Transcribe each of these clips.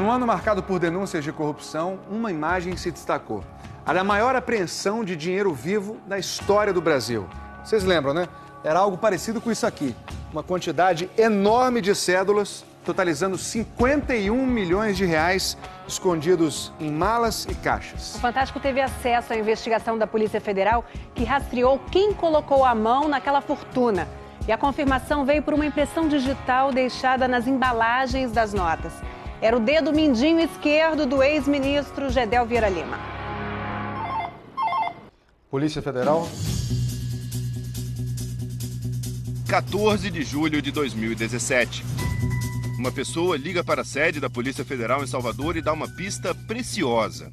No ano marcado por denúncias de corrupção, uma imagem se destacou. A da maior apreensão de dinheiro vivo da história do Brasil. Vocês lembram, né? Era algo parecido com isso aqui. Uma quantidade enorme de cédulas, totalizando 51 milhões de reais escondidos em malas e caixas. O Fantástico teve acesso à investigação da Polícia Federal, que rastreou quem colocou a mão naquela fortuna. E a confirmação veio por uma impressão digital deixada nas embalagens das notas. Era o dedo mindinho esquerdo do ex-ministro Gedel Vieira Lima. Polícia Federal. 14 de julho de 2017. Uma pessoa liga para a sede da Polícia Federal em Salvador e dá uma pista preciosa.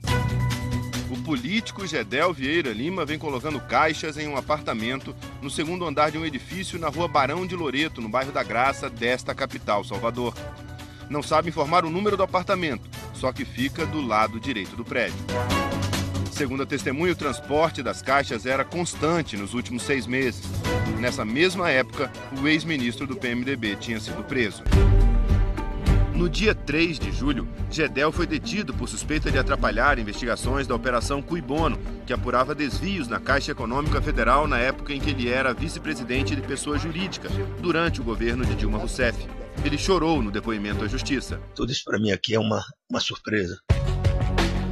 O político Gedel Vieira Lima vem colocando caixas em um apartamento no segundo andar de um edifício na rua Barão de Loreto, no bairro da Graça, desta capital, Salvador não sabe informar o número do apartamento, só que fica do lado direito do prédio. Segundo a testemunha, o transporte das caixas era constante nos últimos seis meses. Nessa mesma época, o ex-ministro do PMDB tinha sido preso. No dia 3 de julho, Gedel foi detido por suspeita de atrapalhar investigações da Operação Cuibono, que apurava desvios na Caixa Econômica Federal na época em que ele era vice-presidente de pessoa jurídica, durante o governo de Dilma Rousseff. Ele chorou no depoimento à justiça. Tudo isso para mim aqui é uma, uma surpresa.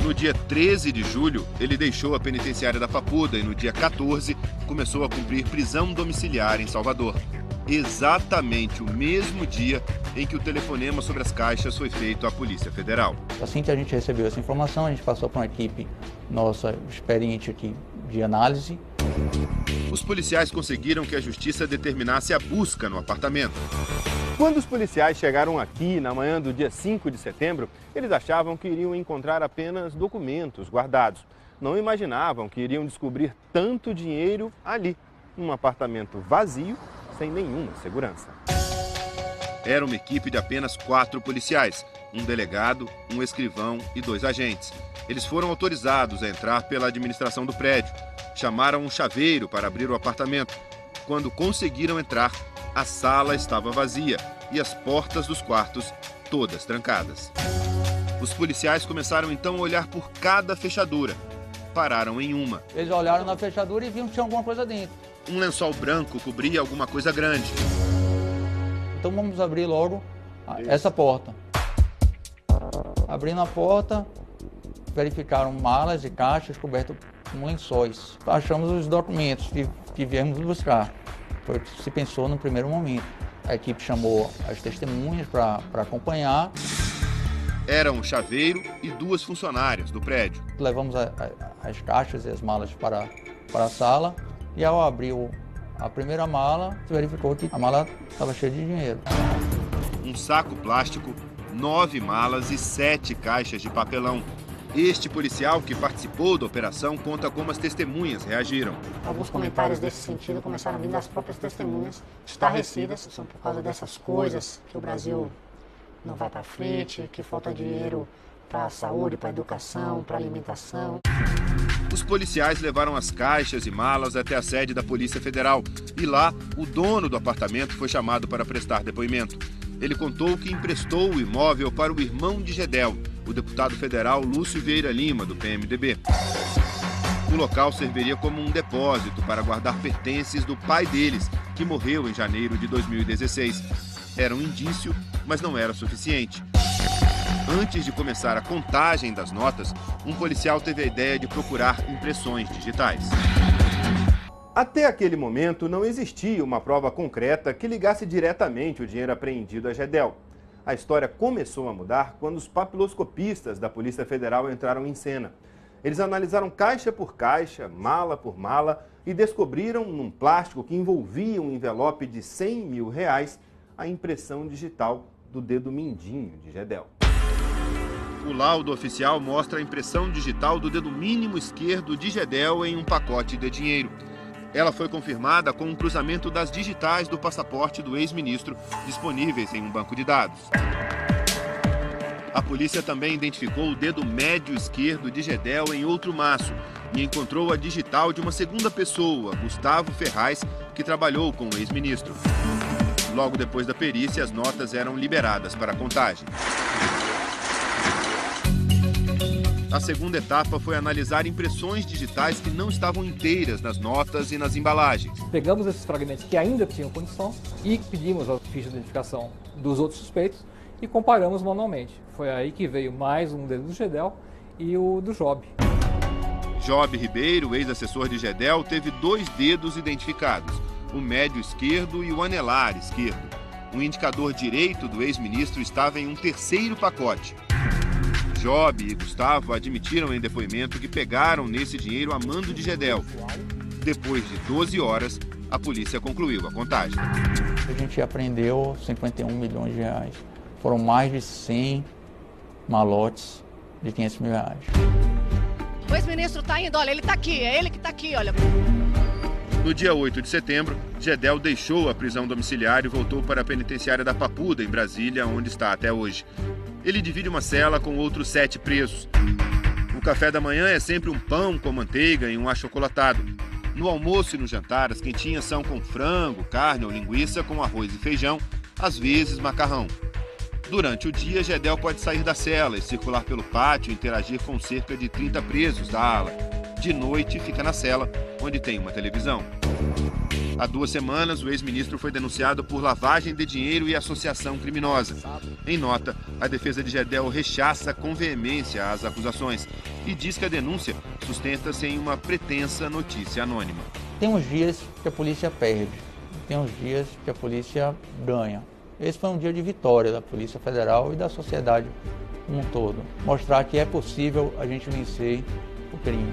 No dia 13 de julho, ele deixou a penitenciária da Papuda e no dia 14 começou a cumprir prisão domiciliar em Salvador. Exatamente o mesmo dia em que o telefonema sobre as caixas foi feito à Polícia Federal. Assim que a gente recebeu essa informação, a gente passou para uma equipe nossa experiente aqui de análise. Os policiais conseguiram que a justiça determinasse a busca no apartamento. Quando os policiais chegaram aqui na manhã do dia 5 de setembro, eles achavam que iriam encontrar apenas documentos guardados. Não imaginavam que iriam descobrir tanto dinheiro ali, num apartamento vazio, sem nenhuma segurança. Era uma equipe de apenas quatro policiais: um delegado, um escrivão e dois agentes. Eles foram autorizados a entrar pela administração do prédio. Chamaram um chaveiro para abrir o apartamento. Quando conseguiram entrar, a sala estava vazia e as portas dos quartos todas trancadas. Os policiais começaram então a olhar por cada fechadura. Pararam em uma. Eles olharam na fechadura e viram que tinha alguma coisa dentro. Um lençol branco cobria alguma coisa grande. Então vamos abrir logo essa porta. Abrindo a porta, verificaram malas e caixas cobertas com lençóis. Achamos os documentos que, que viemos buscar. Foi o que se pensou no primeiro momento. A equipe chamou as testemunhas para acompanhar. Eram um chaveiro e duas funcionárias do prédio. Levamos a, a, as caixas e as malas para, para a sala e ao abrir a primeira mala, se verificou que a mala estava cheia de dinheiro. Um saco plástico, nove malas e sete caixas de papelão. Este policial que participou da operação conta como as testemunhas reagiram. Alguns comentários desse sentido começaram a vir das próprias testemunhas, estarrecidas, são por causa dessas coisas que o Brasil não vai para frente, que falta dinheiro para a saúde, para a educação, para a alimentação. Os policiais levaram as caixas e malas até a sede da Polícia Federal e lá o dono do apartamento foi chamado para prestar depoimento. Ele contou que emprestou o imóvel para o irmão de Gedel, o deputado federal Lúcio Vieira Lima, do PMDB. O local serviria como um depósito para guardar pertences do pai deles, que morreu em janeiro de 2016. Era um indício, mas não era suficiente. Antes de começar a contagem das notas, um policial teve a ideia de procurar impressões digitais. Até aquele momento, não existia uma prova concreta que ligasse diretamente o dinheiro apreendido a Gedel. A história começou a mudar quando os papiloscopistas da Polícia Federal entraram em cena. Eles analisaram caixa por caixa, mala por mala e descobriram, num plástico que envolvia um envelope de 100 mil reais, a impressão digital do dedo mindinho de Gedel. O laudo oficial mostra a impressão digital do dedo mínimo esquerdo de Gedel em um pacote de dinheiro. Ela foi confirmada com um cruzamento das digitais do passaporte do ex-ministro disponíveis em um banco de dados. A polícia também identificou o dedo médio esquerdo de Gedel em outro maço e encontrou a digital de uma segunda pessoa, Gustavo Ferraz, que trabalhou com o ex-ministro. Logo depois da perícia, as notas eram liberadas para contagem. A segunda etapa foi analisar impressões digitais que não estavam inteiras nas notas e nas embalagens. Pegamos esses fragmentos que ainda tinham condição e pedimos a ficha de identificação dos outros suspeitos e comparamos manualmente. Foi aí que veio mais um dedo do Gedel e o do Job. Job Ribeiro, ex-assessor de Gedel, teve dois dedos identificados, o médio esquerdo e o anelar esquerdo. O indicador direito do ex-ministro estava em um terceiro pacote. Job e Gustavo admitiram em depoimento que pegaram nesse dinheiro a mando de Gedel. Depois de 12 horas, a polícia concluiu a contagem. A gente apreendeu 51 milhões de reais. Foram mais de 100 malotes de 500 mil reais. O ex-ministro está indo, olha, ele está aqui, é ele que está aqui, olha. No dia 8 de setembro, Gedel deixou a prisão domiciliar e voltou para a penitenciária da Papuda, em Brasília, onde está até hoje. Ele divide uma cela com outros sete presos. O café da manhã é sempre um pão com manteiga e um achocolatado. No almoço e no jantar, as quentinhas são com frango, carne ou linguiça, com arroz e feijão, às vezes macarrão. Durante o dia, Gedel pode sair da cela e circular pelo pátio e interagir com cerca de 30 presos da ala. De noite, fica na cela, onde tem uma televisão. Há duas semanas, o ex-ministro foi denunciado por lavagem de dinheiro e associação criminosa. Em nota, a defesa de Gedel rechaça com veemência as acusações e diz que a denúncia sustenta-se em uma pretensa notícia anônima. Tem uns dias que a polícia perde, tem uns dias que a polícia ganha. Esse foi um dia de vitória da Polícia Federal e da sociedade como um todo. Mostrar que é possível a gente vencer o crime.